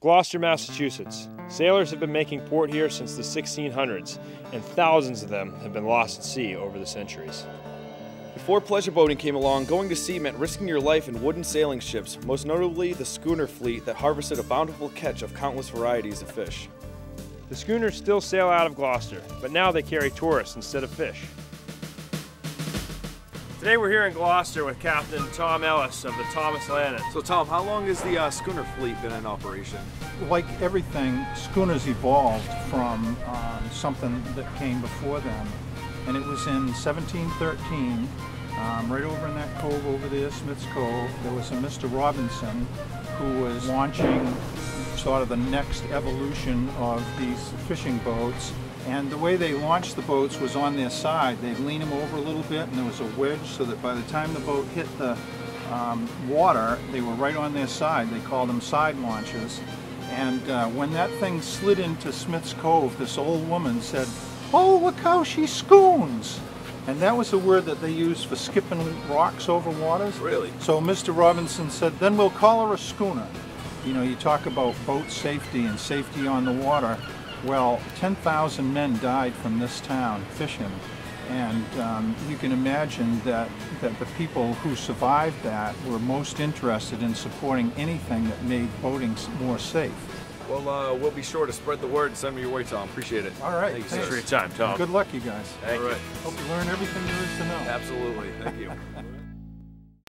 Gloucester, Massachusetts. Sailors have been making port here since the 1600s, and thousands of them have been lost at sea over the centuries. Before pleasure boating came along, going to sea meant risking your life in wooden sailing ships, most notably the schooner fleet that harvested a bountiful catch of countless varieties of fish. The schooners still sail out of Gloucester, but now they carry tourists instead of fish. Today we're here in Gloucester with Captain Tom Ellis of the Thomas Lannan. So Tom, how long has the uh, schooner fleet been in operation? Like everything, schooners evolved from um, something that came before them. And it was in 1713, um, right over in that cove over there, Smith's Cove, there was a Mr. Robinson who was launching sort of the next evolution of these fishing boats and the way they launched the boats was on their side. They'd lean them over a little bit and there was a wedge so that by the time the boat hit the um, water, they were right on their side. They called them side launches. And uh, when that thing slid into Smith's Cove, this old woman said, oh, look how she scoons. And that was a word that they used for skipping rocks over waters. Really? So Mr. Robinson said, then we'll call her a schooner. You know, you talk about boat safety and safety on the water. Well, 10,000 men died from this town fishing. And um, you can imagine that, that the people who survived that were most interested in supporting anything that made boating more safe. Well, uh, we'll be sure to spread the word and send me your way, Tom. Appreciate it. All right. Thanks, Thanks for your time, Tom. Good luck, you guys. Thank you. Hope you learn everything there is to know. Absolutely. Thank you.